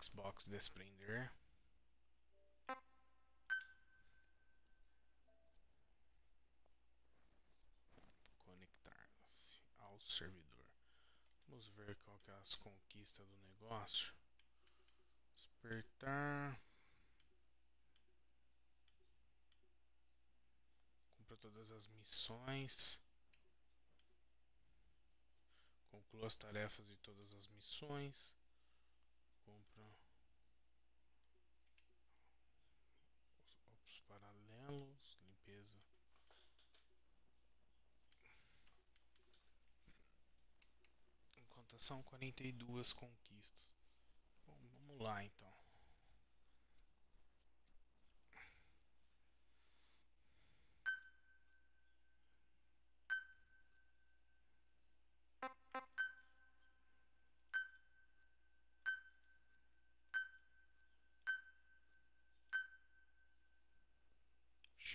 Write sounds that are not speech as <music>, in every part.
Xbox desprender. Conectar-se ao servidor. Vamos ver qual que é as conquistas do negócio. Despertar. Cumpra todas as missões. Conclua as tarefas de todas as missões. Compra os paralelos, limpeza. Contação 42 conquistas. Bom, vamos lá então.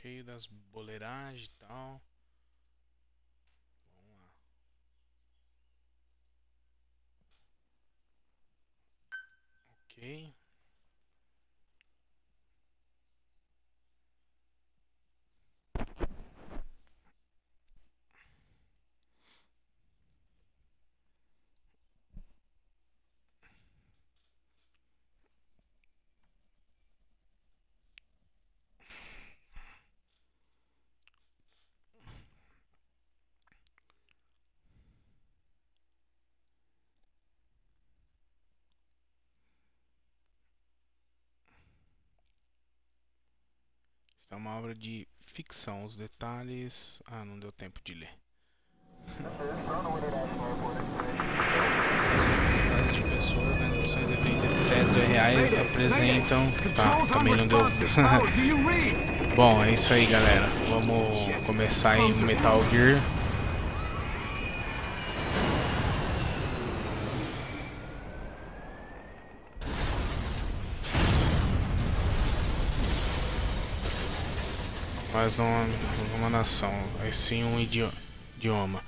Cheio das boleiragens e tal. Vamos lá. Ok. Está é uma obra de ficção. Os detalhes. Ah, não deu tempo de ler. de organizações, eventos, etc. reais apresentam. Tá, também não deu. <laughs> Bom, é isso aí, galera. Vamos começar em Metal Gear. Mas não uma nação, é sim um idioma.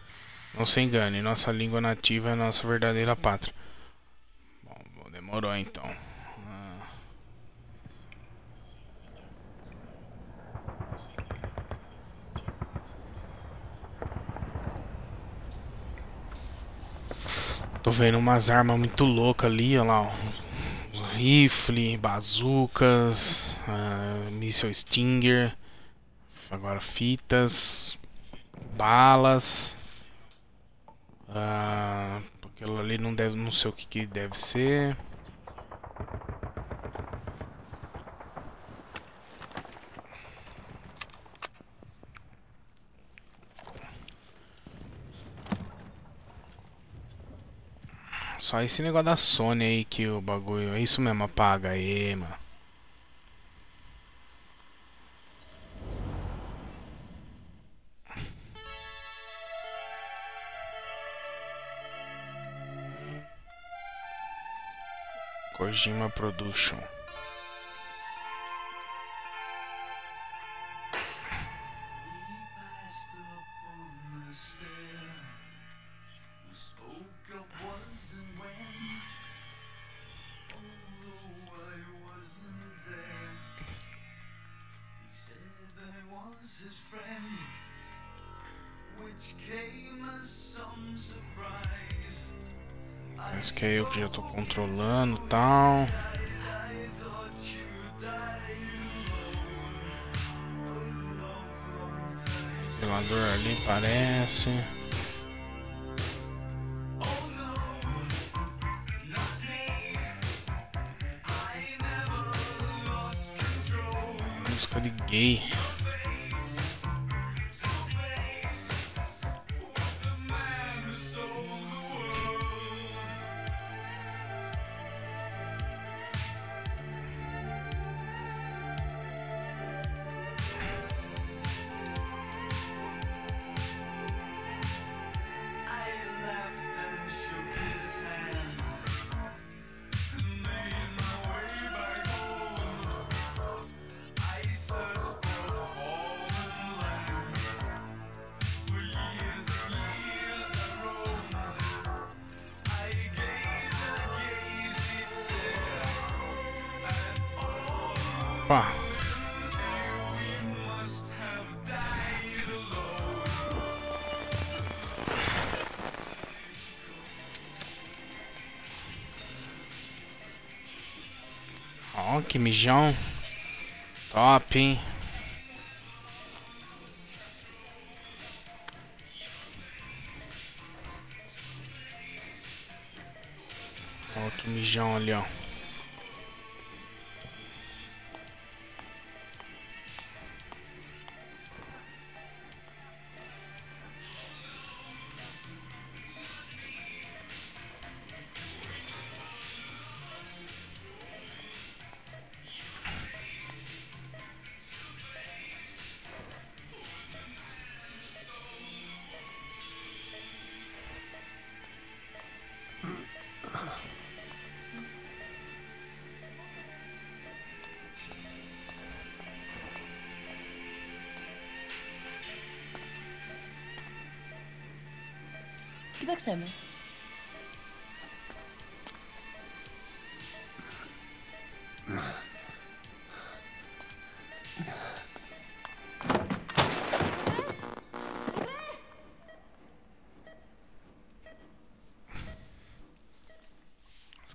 Não se engane, nossa língua nativa é a nossa verdadeira pátria. Bom, demorou então. Ah. Tô vendo umas armas muito loucas ali, olha lá. Rifle, bazucas, uh, míssil Stinger. Agora fitas, balas. Ah, aquilo ali não deve, não sei o que, que deve ser. Só esse negócio da Sony aí que o bagulho. É isso mesmo, apaga aí, mano. Kojima Production. É eu tô controlando tal. Ventilador ali parece. Música de gay. Opa! Ó, que mijão. Top, hein? Que mijão ali, ó. Chcemy.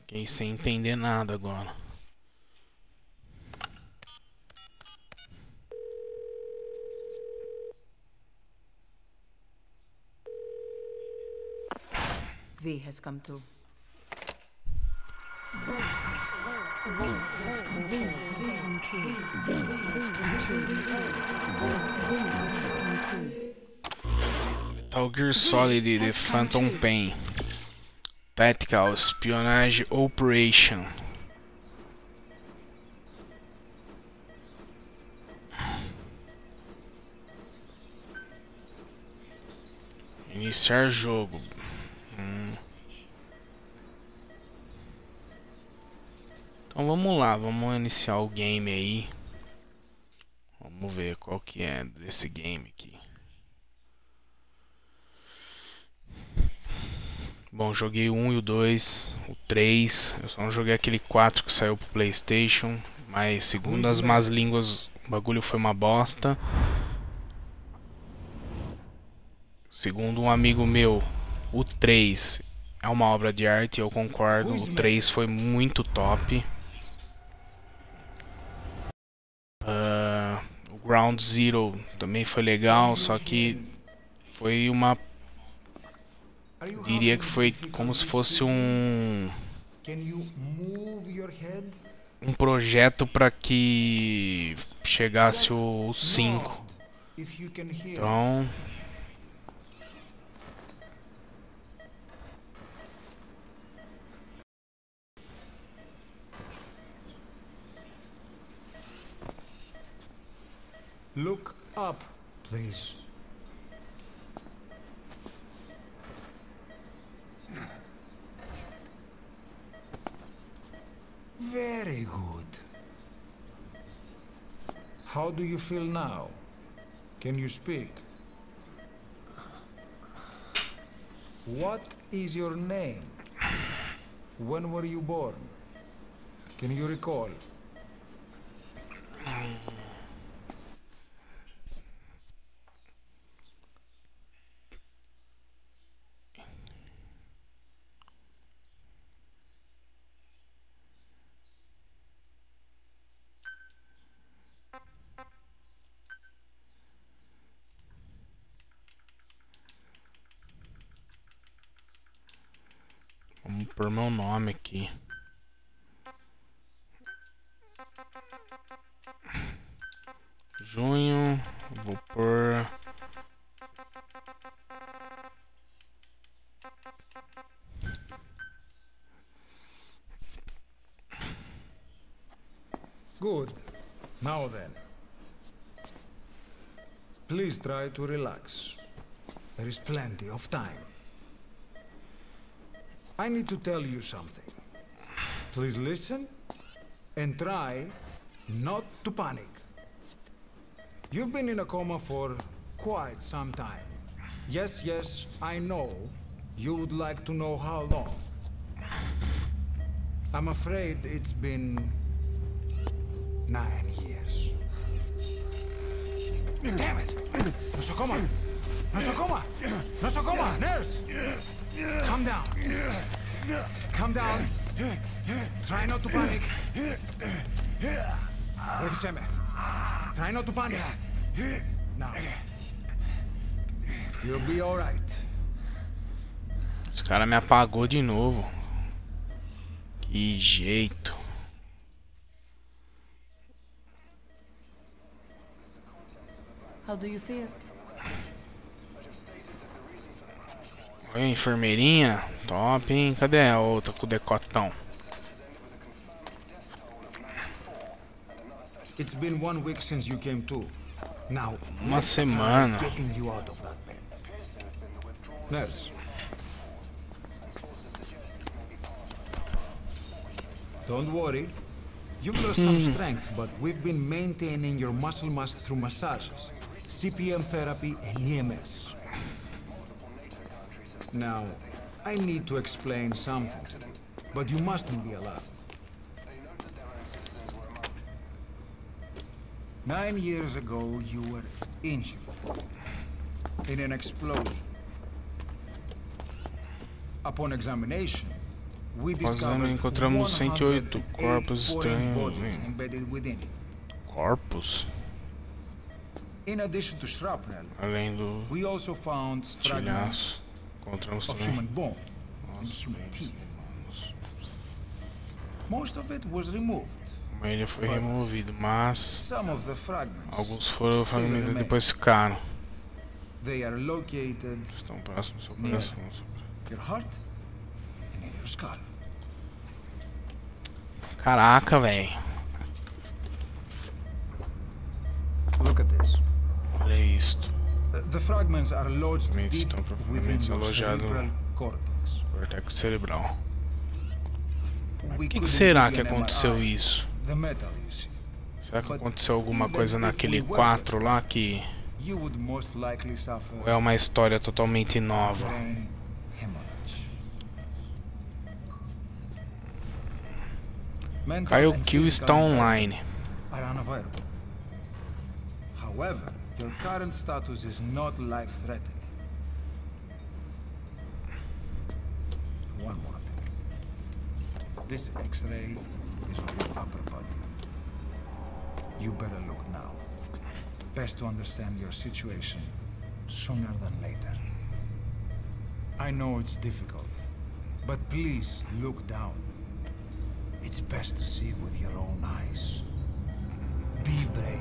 Fiquei sem entender nada agora. Has come to. Metal Gear Solid The Phantom Pain. Tactical Espionage Operation. Iniciar jogo Então vamos lá, vamos iniciar o game aí. Vamos ver qual que é desse game aqui. Bom, joguei o 1 e o 2, o 3, eu só não joguei aquele 4 que saiu pro Playstation, mas segundo as más línguas, o bagulho foi uma bosta. Segundo um amigo meu, o 3 é uma obra de arte, eu concordo, o 3 foi muito top. Uh, o Ground Zero também foi legal, só que foi uma Diria que foi como se fosse um um projeto para que chegasse o 5. Então, Look up, please. Very good. How do you feel now? Can you speak? What is your name? When were you born? Can you recall? Aqui. Junho, vou pôr Good. Now then. Please try to relax. There is plenty of time. I need to tell you something. Please listen and try not to panic. You've been in a coma for quite some time. Yes, yes, I know. You would like to know how long. I'm afraid it's been Nine years. Damn it! No coma! No Nosocoma! Nosocoma! Nosocoma! Nurse! Calm down. Calm down. Try not to panic. Reviseme. Try not to panic. Now. You'll be alright. Esse cara me apagou de novo. Que jeito. How do you feel? Oi, enfermeirinha. Top, hein? Cadê a outra com o decotão? It's been one week since you came to. Now, Uma semana. getting you out of that bed. Nurse. Don't worry. You've lost some strength, but we've been maintaining your muscle mass through massages, CPM therapy, and EMS. Now, I need to explain something to you, but you mustn't be alarmed. Nine years ago, you were injured in an explosion. Upon examination, we discovered encontramos 108 108 corpos estranhos, um embedded within you. Corpos. In addition to shrapnel, Além do we also found fragments. Encontramos of também. human bone and human teeth. Most of it was removed. Uma ilha foi removido, mas alguns foram remain. depois ficaram. They are located Estão próximos ao Near. coração. Caraca, velho. Olha isto. The fragments are lodged deep within your cerebral cortex. cortex cerebral. O que, que será que aconteceu isso? Será que aconteceu alguma coisa naquele we were 4 lá que ou é uma história totalmente nova? Kyle Kill está online. However, your current status is not life-threatening. One more thing. This X-ray is of your upper body. You better look now. Best to understand your situation sooner than later. I know it's difficult, but please look down. It's best to see with your own eyes. Be brave.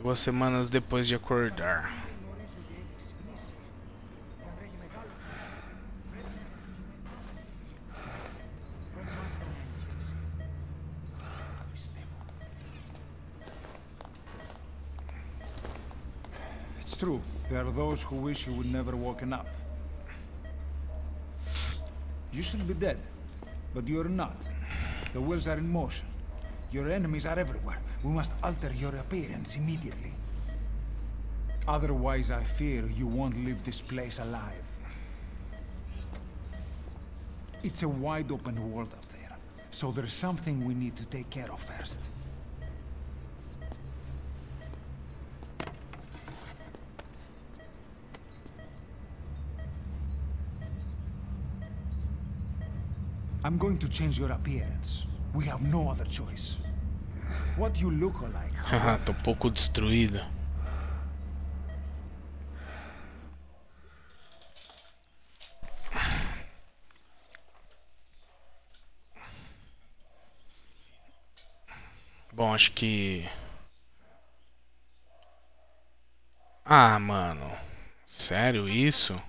Duas semanas depois de acordar. It's true. There are those who wish you would never woken up. You should be dead, but you're not. The wheels are in motion. Your enemies are everywhere. We must alter your appearance immediately. Otherwise, I fear you won't leave this place alive. It's a wide open world up there, so there's something we need to take care of first. I'm going to change your appearance. We have no other choice. What you look like, Haha, <laughs> Tô um pouco destruído. Bom, acho que. Ah, mano. Sério isso?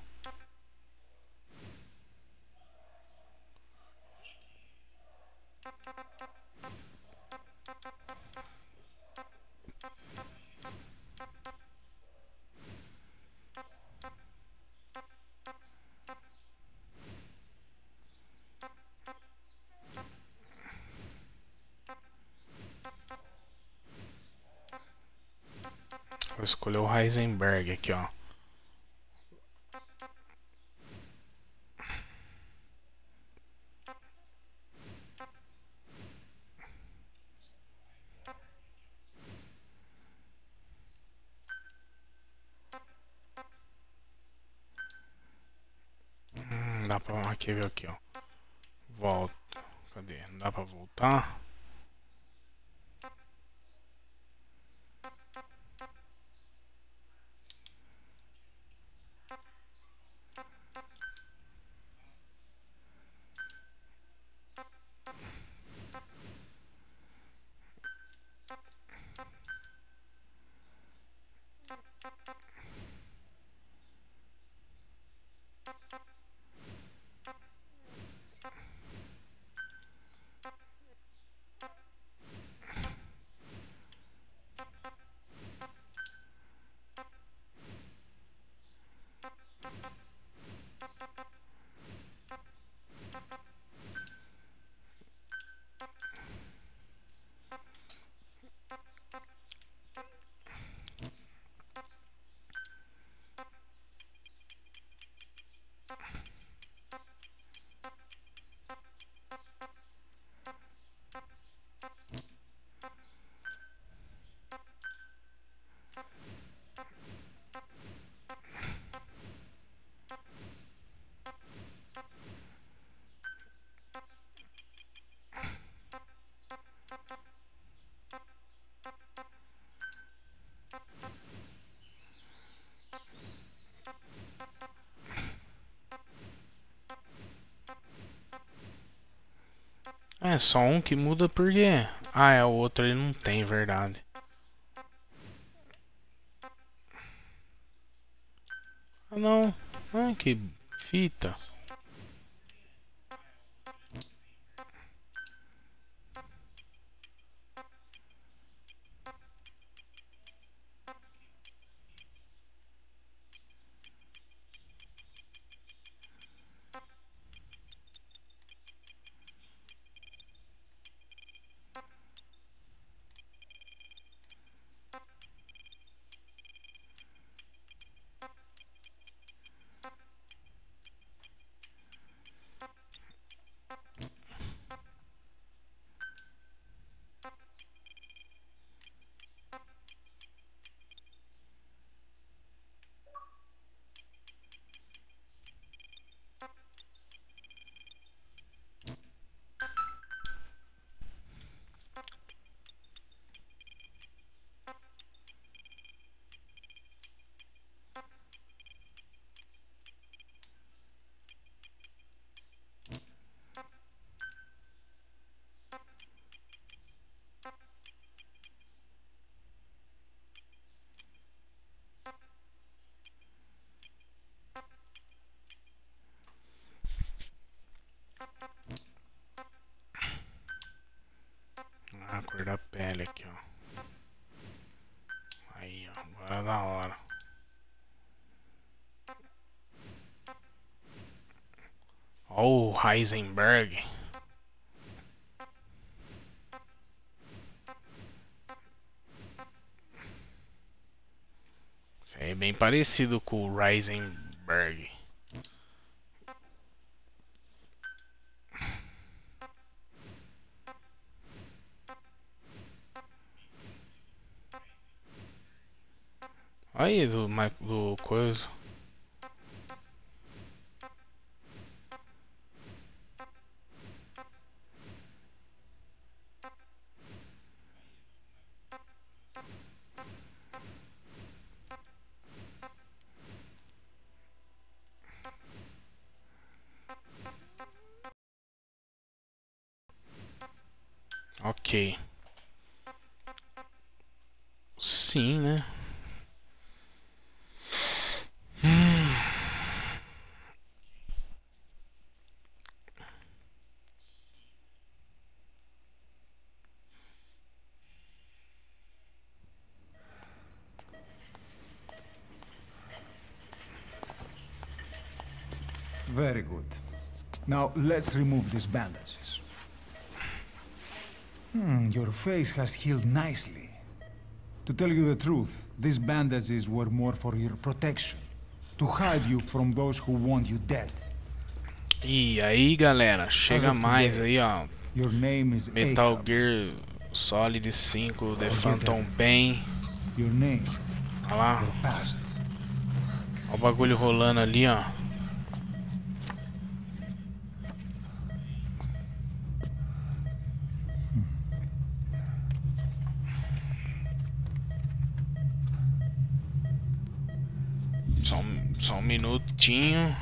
Escolher o Heisenberg aqui, ó. Hum, dá pra aqui ver aqui, ó. Volta. Cadê? Dá pra voltar? É só um que muda porque. Ah, é o outro ele não tem, verdade. Ah não. Ah, que fita. a cor da pele aqui, ó. Aí, ó. Agora é da hora. Ó o Heisenberg. Isso aí é bem parecido com o Heisenberg. Aí, do, do coisa. Now let's remove these bandages. Hmm, your face has healed nicely. To tell you the truth, these bandages were more for your protection. To hide you from those who want you dead. E aí, galera, chega mais aí, ó. Your name is Metal Ahab. Gear Solid 5, The Phantom Pain. Your name, Olha lá, ó o bagulho rolando ali, ó. Só um minutinho.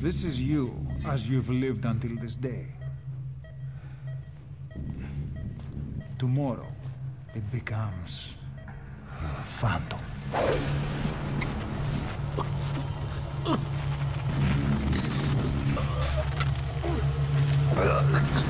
This is you as you've lived until this day. Tomorrow, it becomes your phantom. Porra.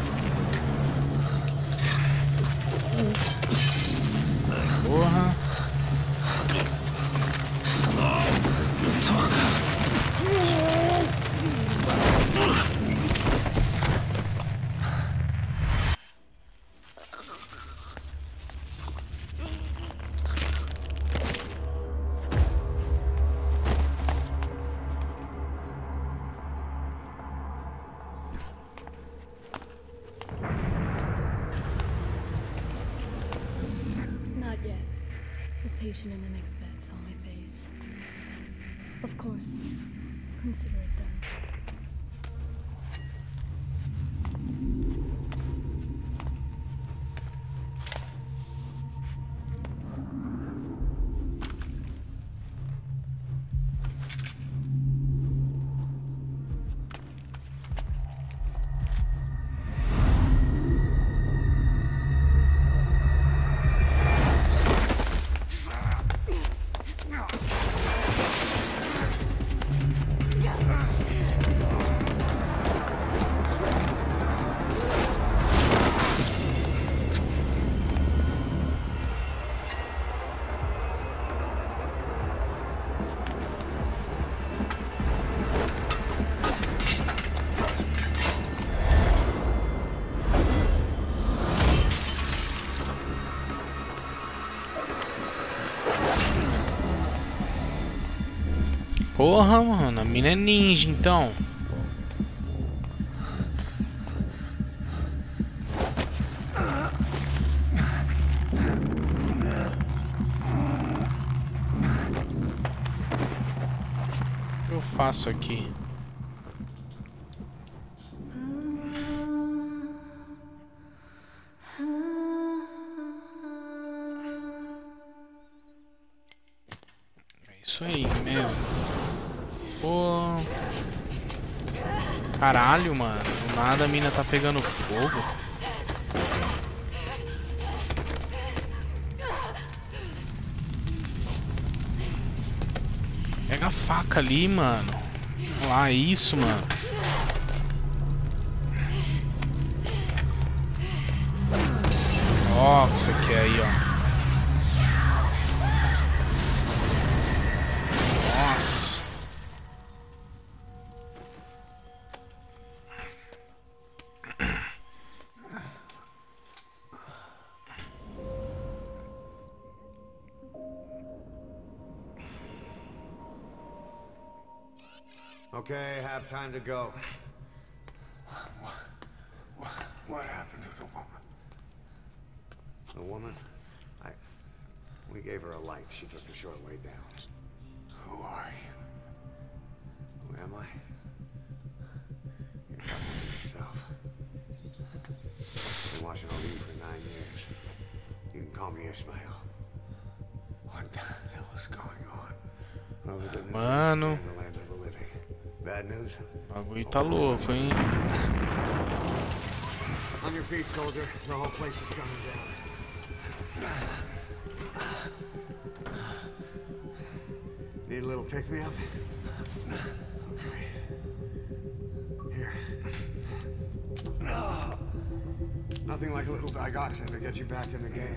Porra, mano, a mina é ninja então. Eu faço aqui? Mina tá pegando fogo. Pega a faca ali, mano. Olha lá, isso, mano. Time to go. Tá louco, hein? On your feet, soldier. The whole place is coming down. Need a little pick-me-up? Okay. Here. Nothing like a little digoxin to get you back in the game.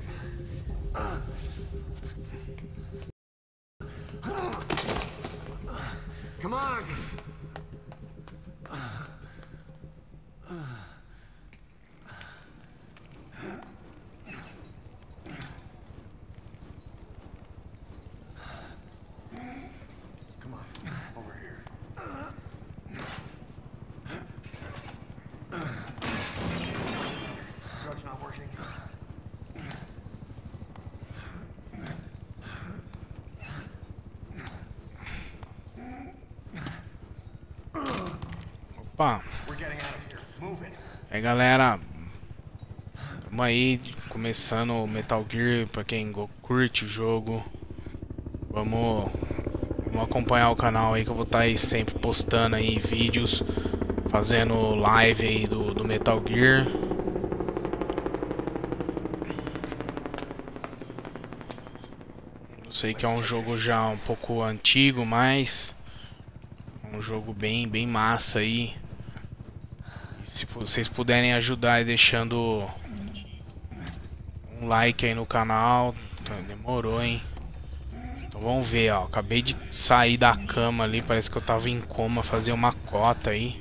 Galera, tamo aí começando o Metal Gear pra quem curte o jogo. Vamos, vamos acompanhar o canal aí que eu vou estar aí sempre postando aí vídeos, fazendo live aí do, do Metal Gear. Eu sei que é um jogo já um pouco antigo, mas é um jogo bem, bem massa aí. Vocês puderem ajudar aí deixando um like aí no canal, tá, demorou, hein? Então vamos ver, ó. Acabei de sair da cama ali, parece que eu tava em coma, fazer uma cota. Aí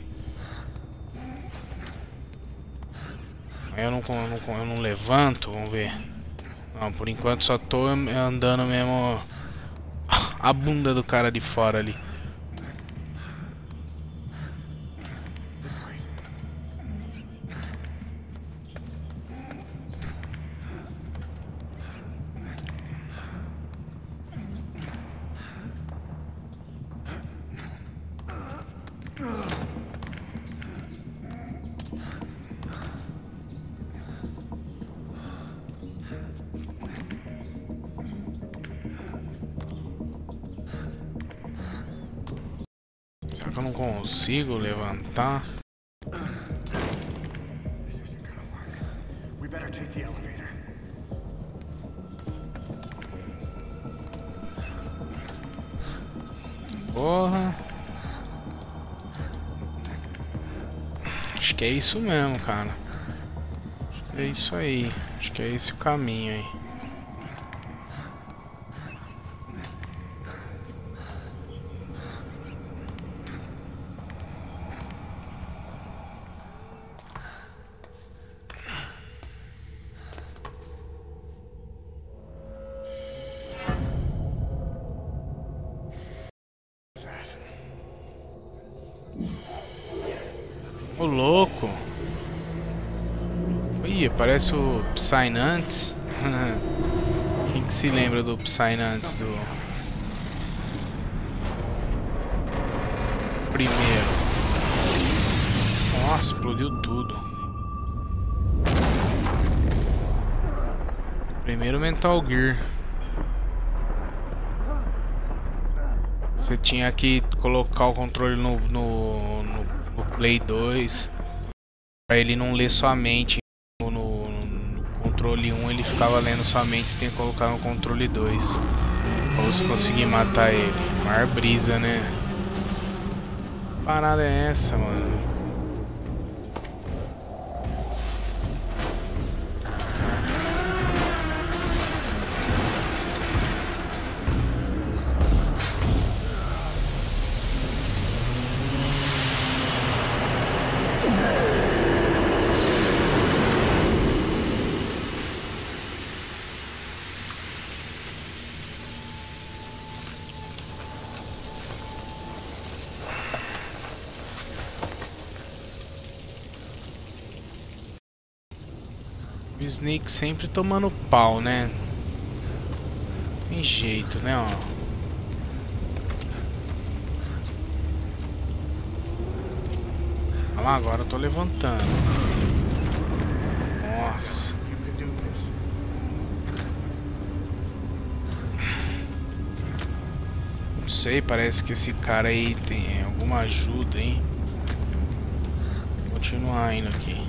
eu não, eu não, eu não levanto, vamos ver. Não, por enquanto só tô andando mesmo <laughs> a bunda do cara de fora ali. Que eu não consigo levantar? Porra. Acho que é isso mesmo, cara. É isso aí. Acho que é esse o caminho aí. Psynantes. <laughs> Quem que se lembra do Psynantes do primeiro? Nossa, explodiu tudo. Primeiro Mental Gear. Você tinha que colocar o controle no, no, no, no Play 2 para ele não ler sua mente. Controle 1 ele ficava lendo sua mente, você tem que colocar no controle 2 pra você conseguir matar ele. Mar brisa, né? Parada é essa, mano? Snake sempre tomando pau, né? Tem jeito, né, ó. Olha lá, agora eu tô levantando. Nossa. Não sei, parece que esse cara aí tem alguma ajuda, hein? Vou continuar indo aqui.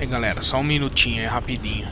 Aí galera, só um minutinho, é rapidinho.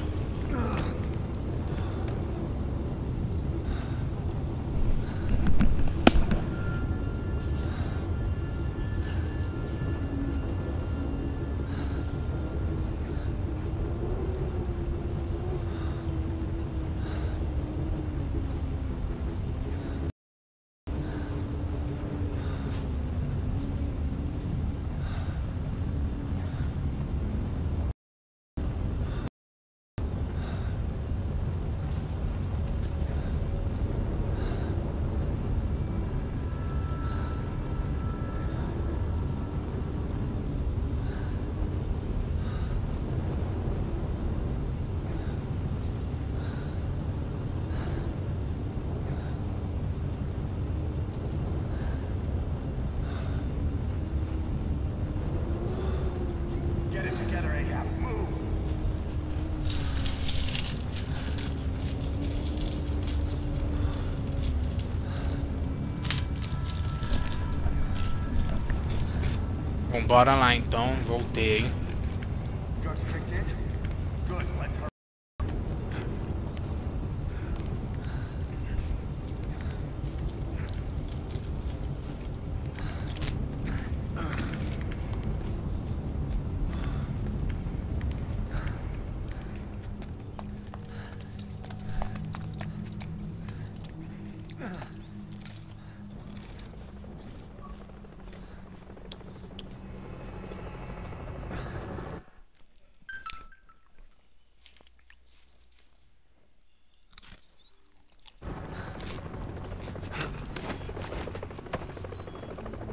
Bora lá então, voltei. Drugs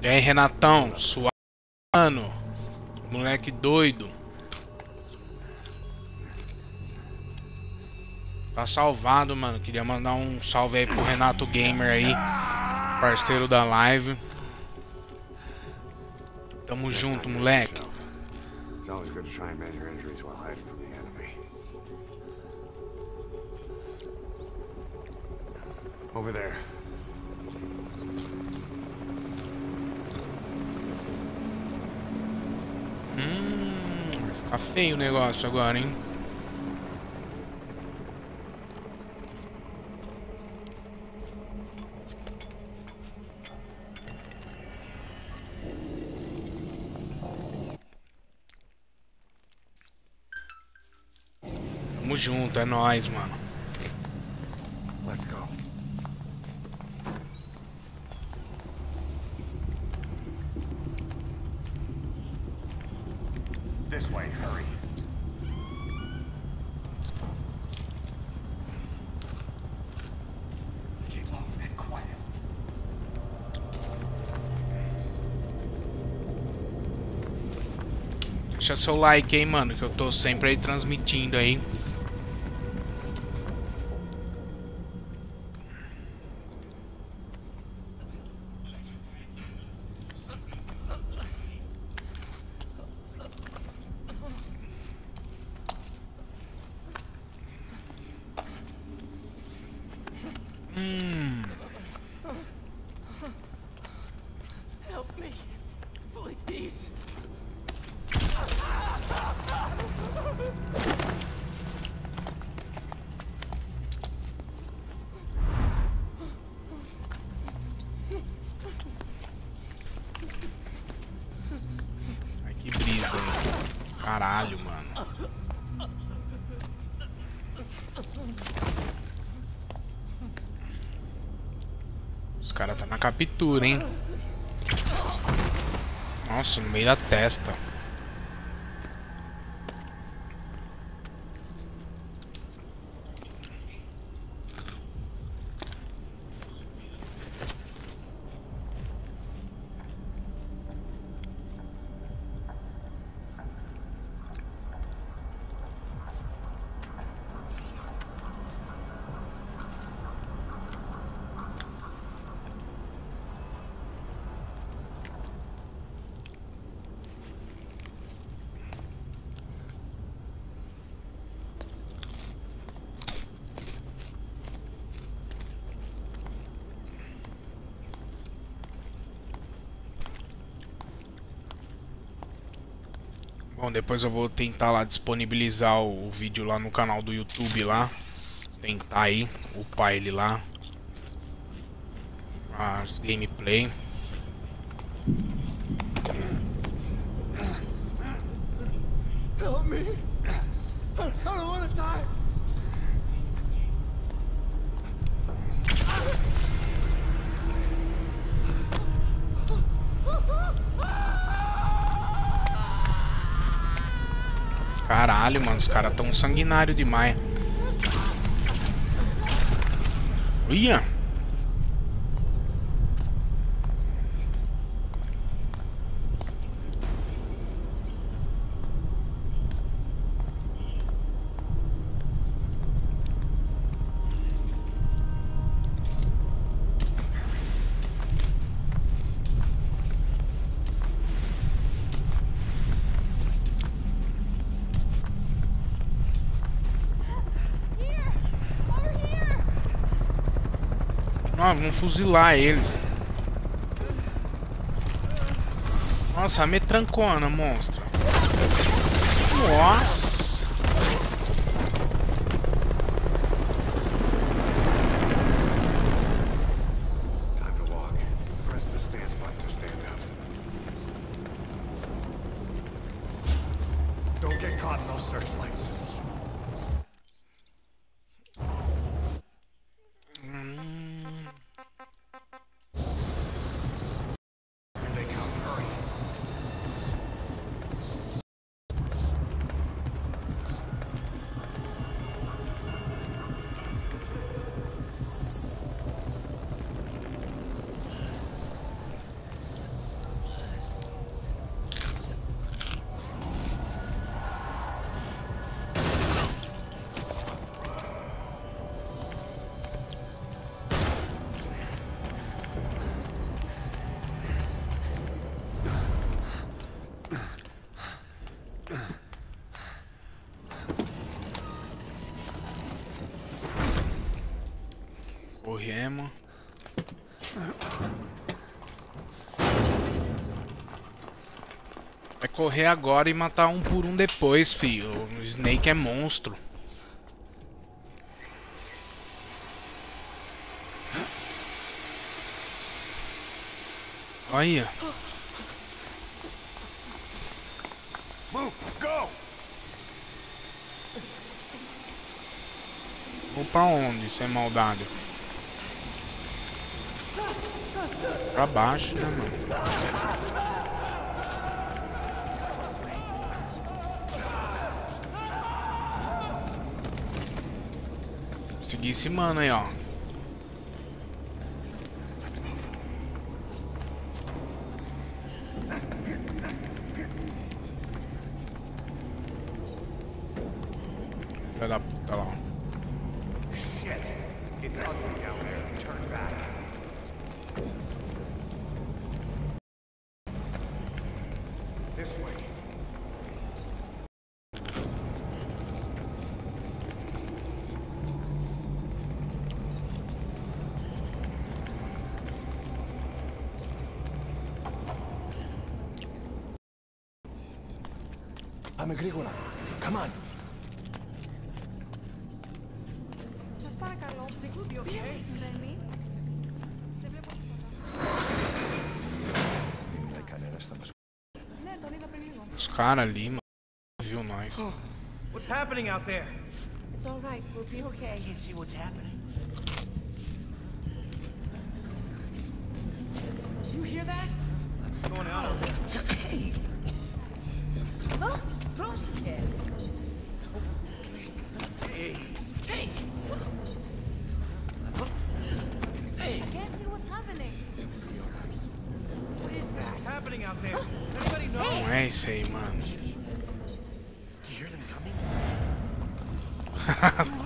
E aí, Renatão, suave, mano. Moleque doido. Tá salvado, mano. Queria mandar um salve aí pro Renato Gamer aí, parceiro da live. Tamo junto, moleque. It's always Ficar feio o negócio agora, hein? Tamo junto, é nóis, mano. Let's go. This way, hurry. Keep low and quiet. Deixa seu like aí, mano, que eu tô sempre aí transmitindo aí. Os caras tá na captura, hein? Nossa, no meio da testa. Depois eu vou tentar lá disponibilizar o, o vídeo lá no canal do YouTube lá. Tentar aí upar ele lá. As gameplay. Mano, os caras tão sanguinário demais. Ia. Vamos fuzilar eles. Nossa, a metrancona, monstro. Nossa. Corremos. Vai correr agora e matar um por um depois, filho. O Snake é monstro. Olha. Move. Go. Vou pra onde, sem maldade? Pra baixo, né, mano? Seguir esse mano aí, ó. Come on. Just para, Carlos. Stick with you, okay? Os caras ali, mano, viu nós. Oh, what's happening out there? It's all right. We'll be okay. I can't see what's happening. You hear that? What's going on out there? hey. Huh? Proszę! Hey! Hey! Hey! I can't see what's happening. What is that? Happening out there? Anybody know? Hey. I say, man. Do you hear them coming? <laughs>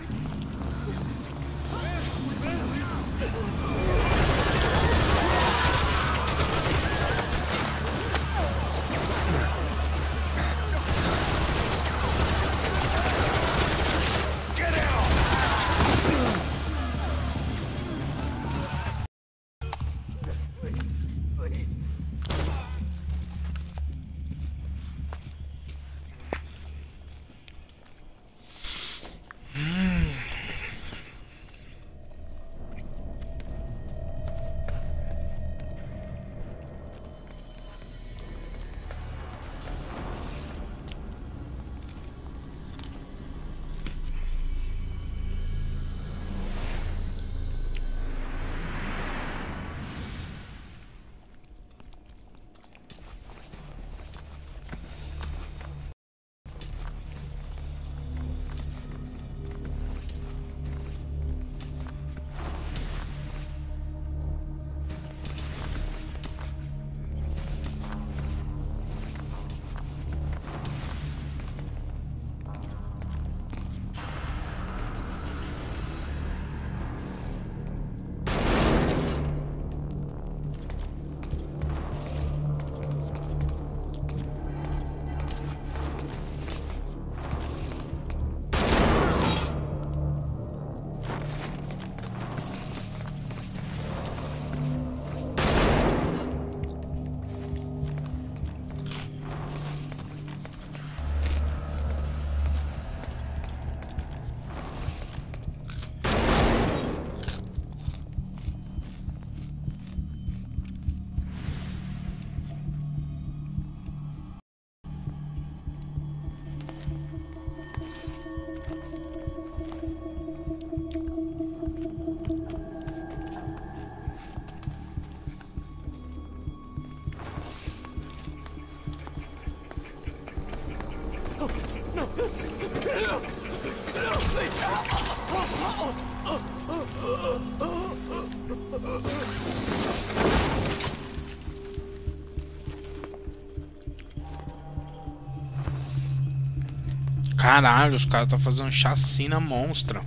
Caralho, os caras tá fazendo chacina monstra.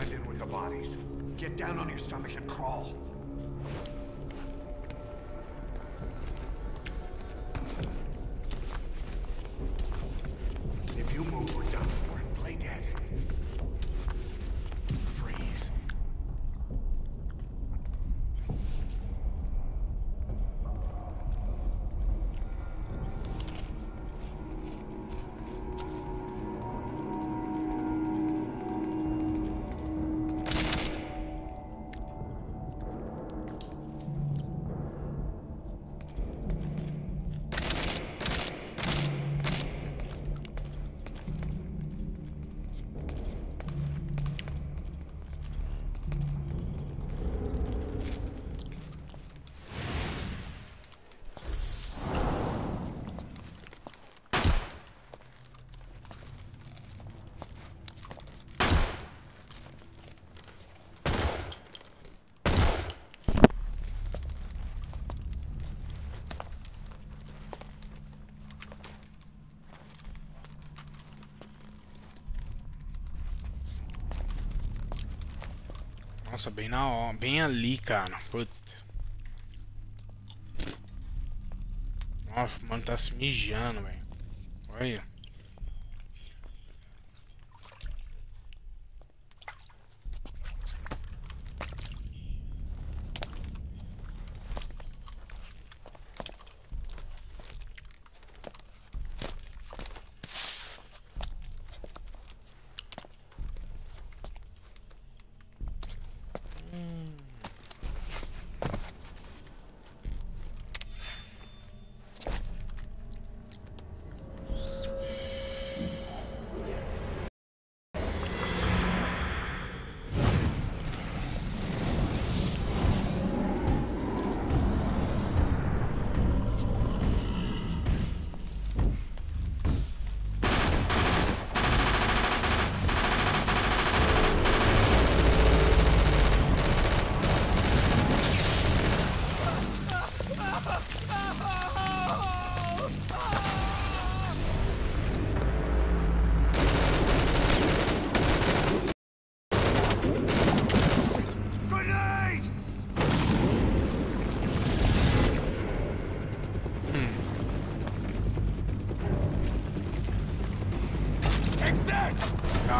Blend in with the bodies. Get down on your stomach and crawl. Nossa, bem na hora, bem ali, cara. Puta. Nossa, mano tá se mijando, velho. Olha.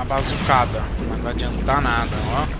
Uma bazucada, mas não vai adiantar nada, ó.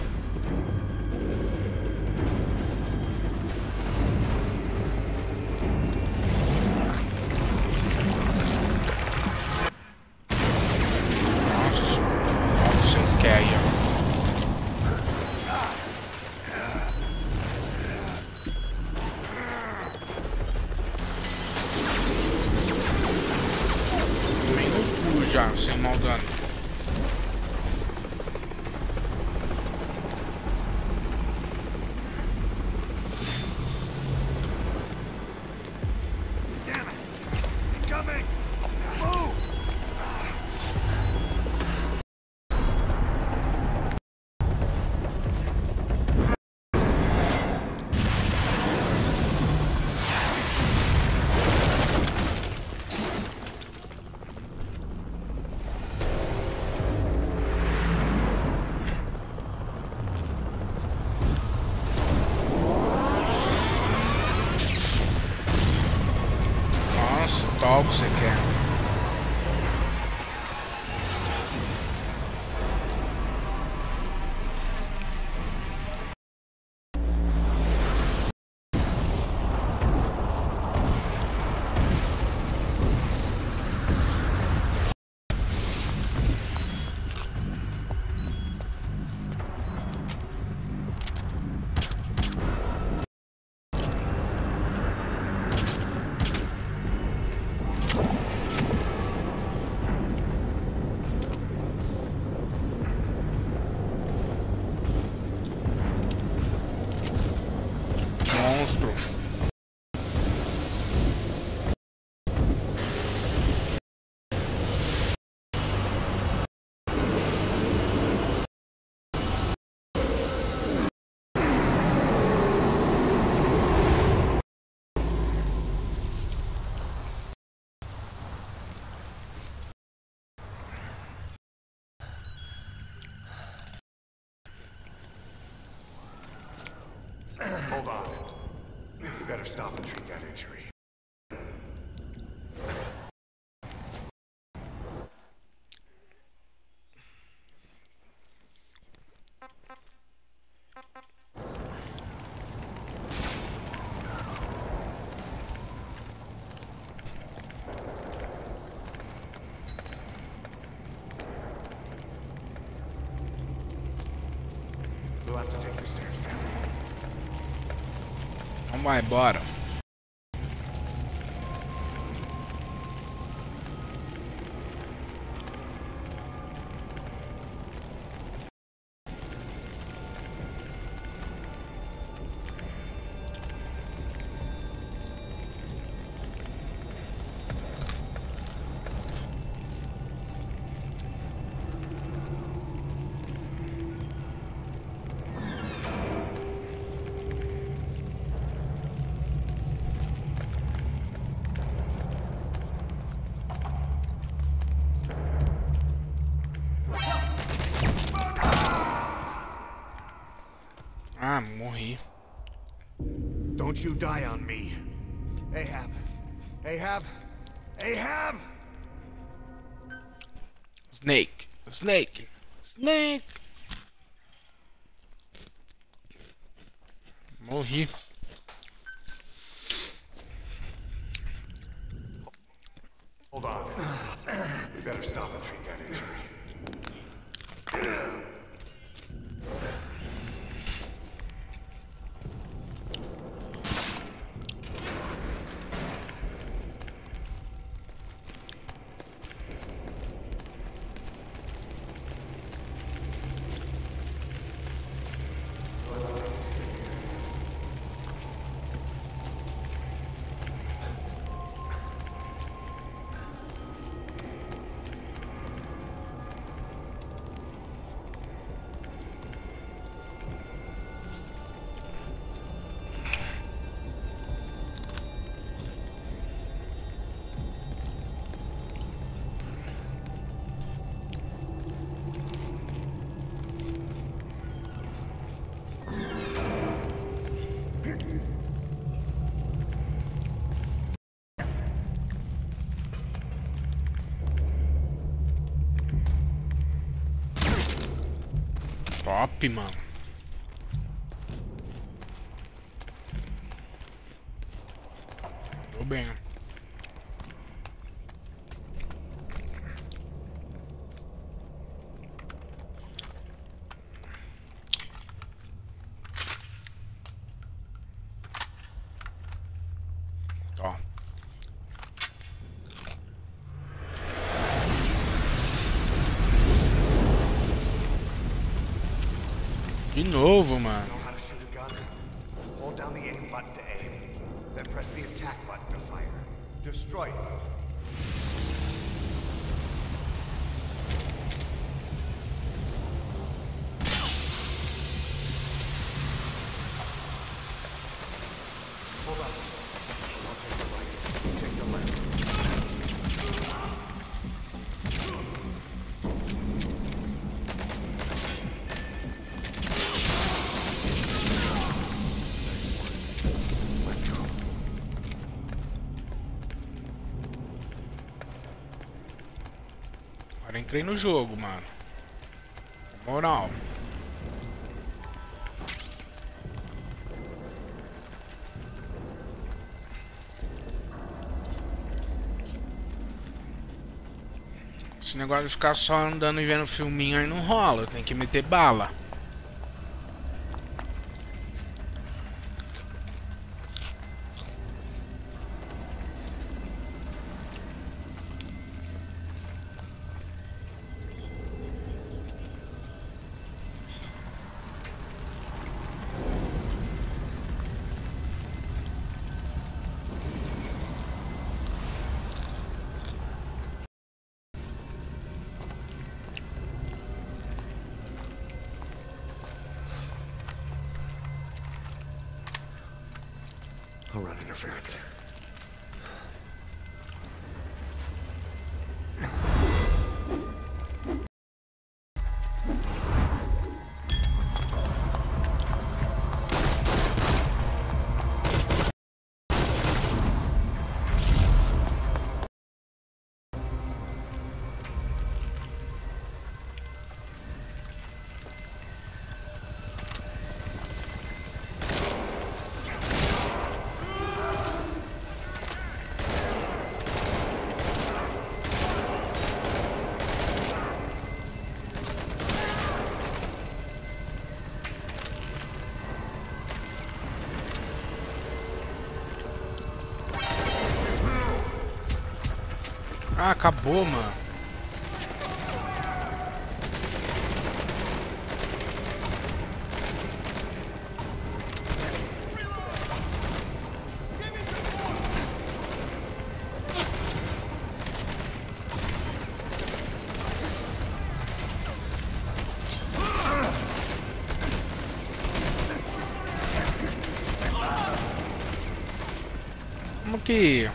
Hold on. You better stop and treat that injury. Lá, bora. Don't you die on me. Ahab. Ahab. Ahab! Snake. Snake. Snake. Morri. Hold on. We better stop and treat that injury. Top, mano. Tô bem. Ó. De novo, mano. Entrei no jogo, mano. Moral. Esse negócio de ficar só andando e vendo filminho aí não rola. Tem que meter bala. Acabou, mano. Como que...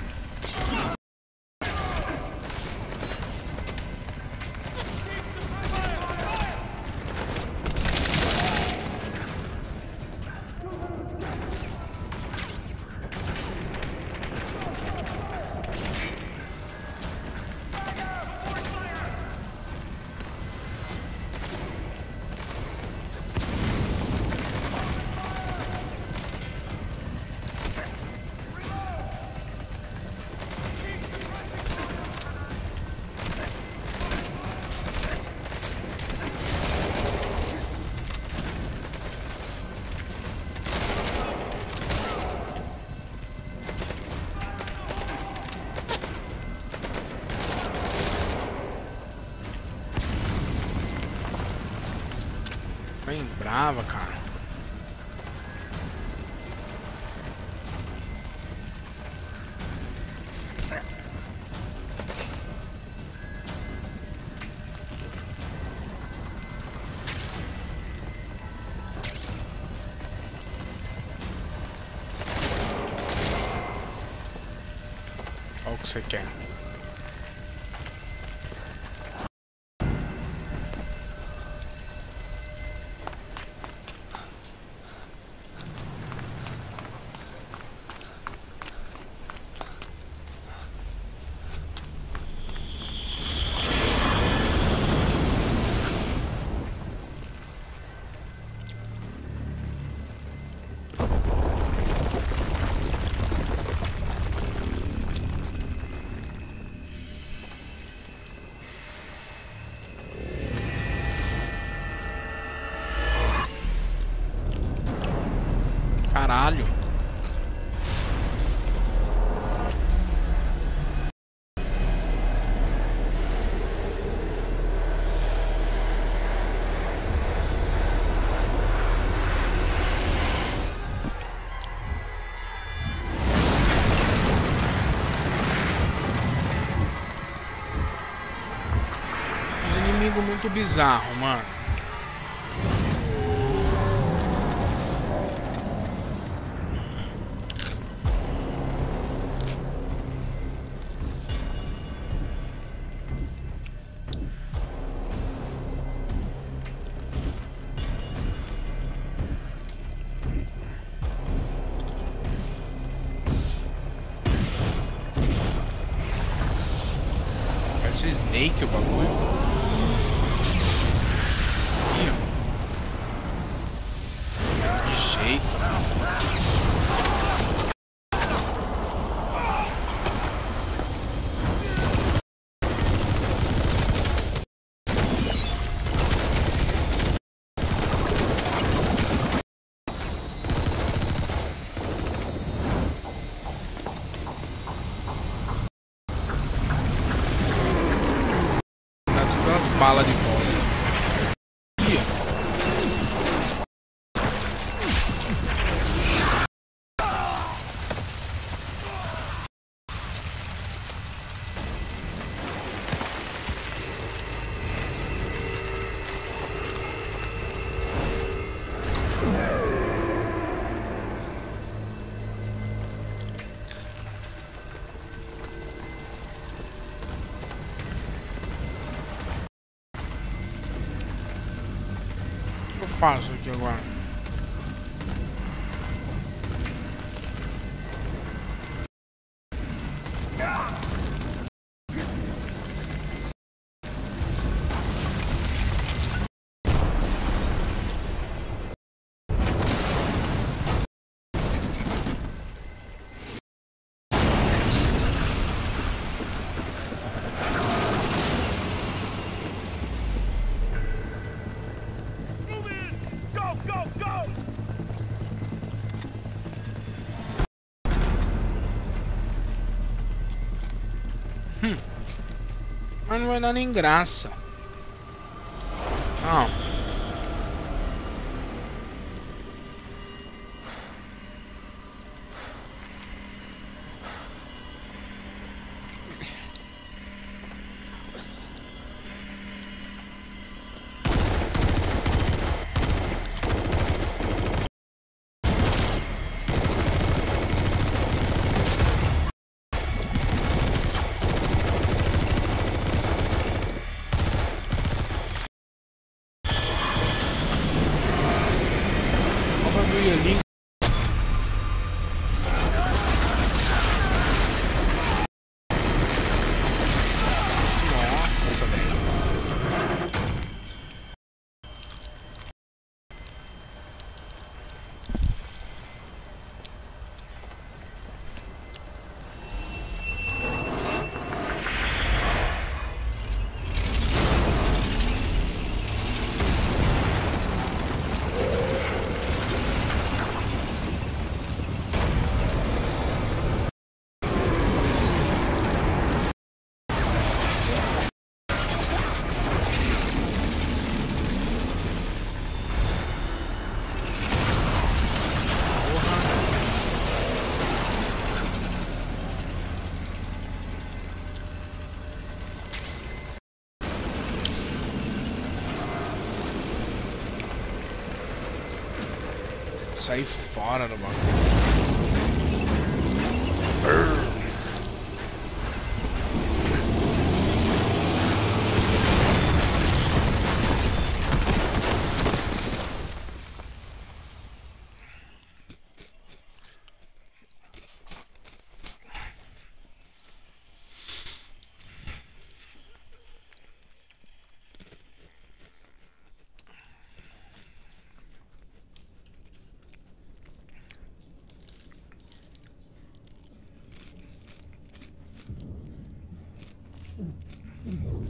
Olha Caralho. Muito bizarro, mano. Snake o bagulho. Ih, ó. Que jeito. Dá balas de faço aqui agora? Move Mas não vai dar nem graça. Sair fora do bagulho. Mm-hmm.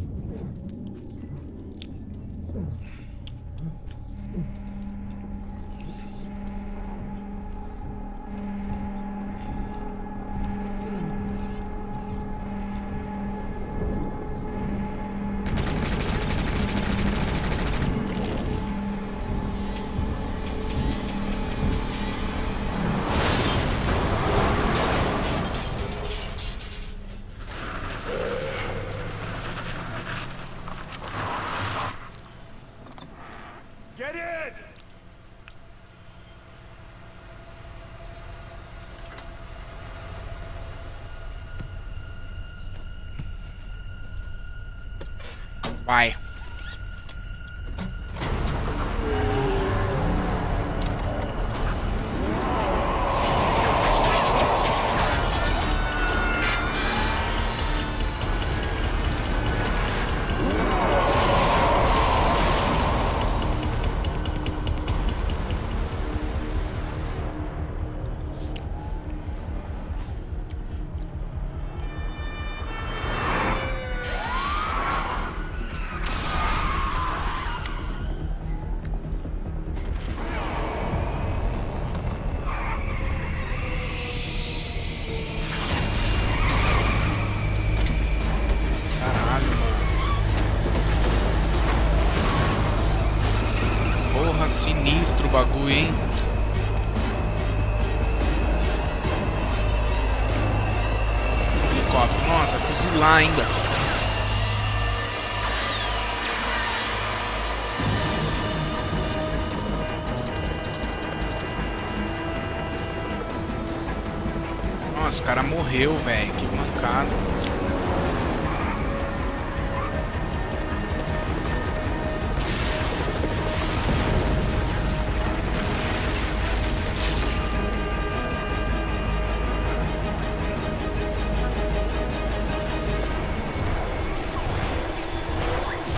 Vai. morreu, velho. Que mancada.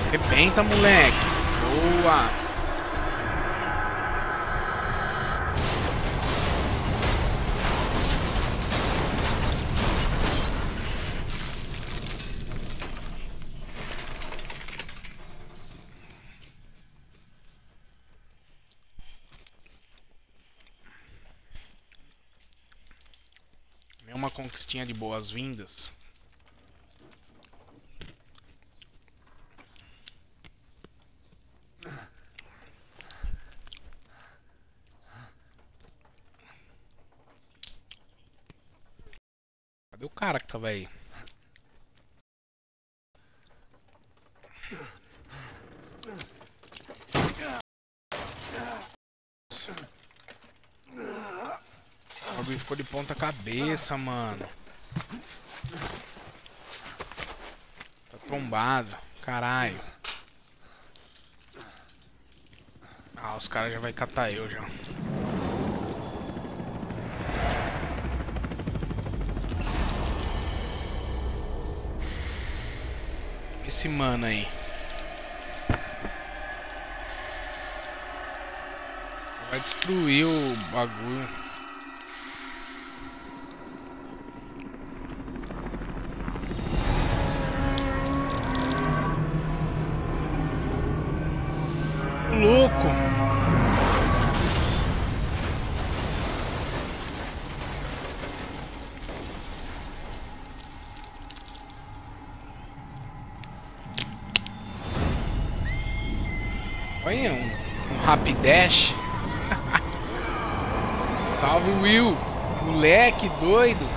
Arrebenta, moleque. Uma conquistinha de boas-vindas. Cadê o cara que tava aí? O bagulho ficou de ponta cabeça, mano. Tá trombado. Caralho. Ah, os caras já vai catar eu já. Esse mano aí. Vai destruir o bagulho. Rapidash. <laughs> Salve Will, moleque doido.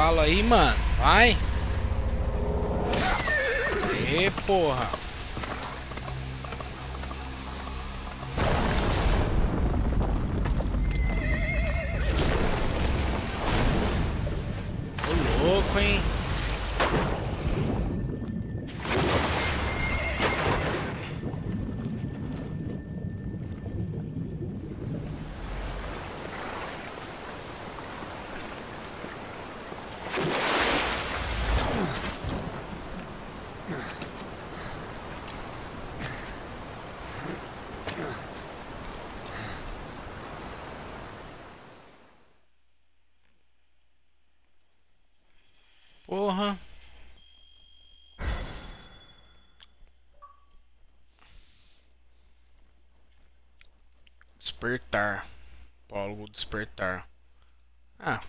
Cavalos aí, mano. Vai. Ê, porra. Ô louco, hein? Porra. Despertar. Pólogo despertar. Ah.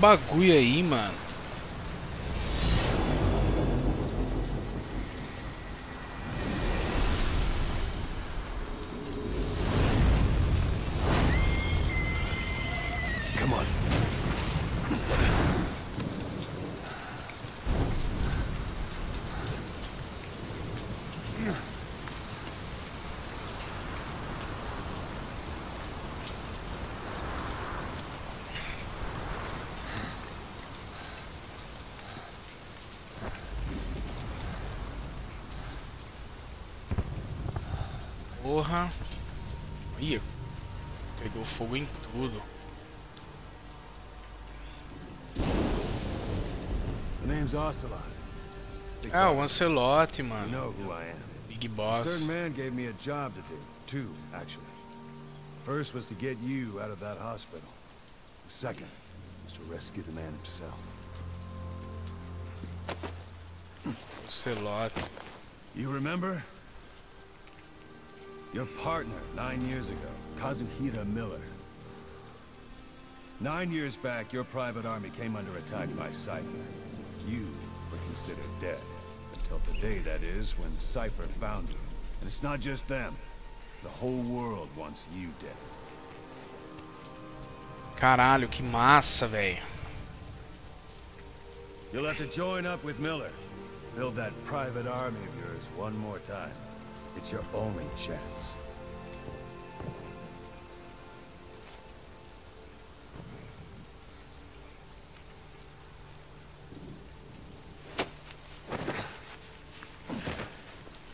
Bagulho aí, mano. Fogo em tudo. The name's Ocelot. Big Ah, o boss. Ancelote, You mano. know who I am. Big A Boss. certain man gave me a job to do. Two, actually. First was to get you out of that hospital. The second was to rescue the man himself. Ancelote. You remember? Your partner nine years ago, Kazuhira Miller. Nine years back, your private army came under attack by Cypher. You were considered dead. Until today, that is, when Cypher found you. And it's not just them. The whole world wants you dead. Caralho, que massa, velho. You'll have to join up with Miller. Build that private army of yours one more time. It's your only chance.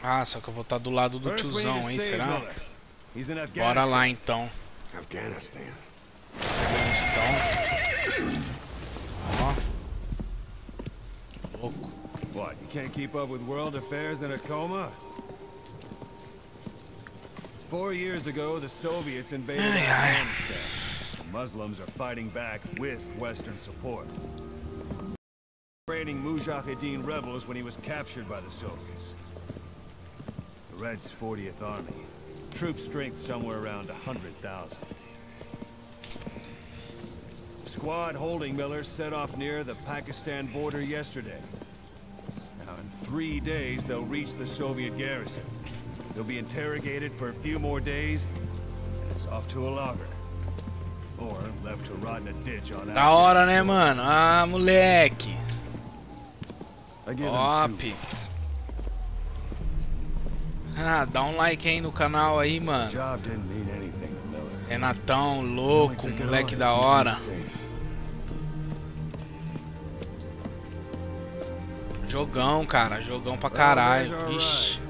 Ah, só que eu vou estar do lado do tiozão, hein? Será? Miller. He's in Bora Afghanistan. lá então. Afghanistan. Afeganistão. Ó. Louco. What, you can't keep up with world affairs in a coma? Four years ago, the Soviets invaded. Afghanistan. The Muslims are fighting back with Western support. Training Mujahideen rebels when he was captured by the Soviets. The Reds' 40th Army. Troop strength somewhere around 100,000. Squad holding Miller set off near the Pakistan border yesterday. Now, in three days, they'll reach the Soviet garrison. They'll be interrogated for a few more days, and it's off to a logger. Or left to rot in a ditch on Da hora, né, mano? Ah, moleque. Top. Ah, dá um like aí no canal aí, mano. Renatão, louco, moleque da hora. Jogão, cara. Jogão pra caralho. Ixi.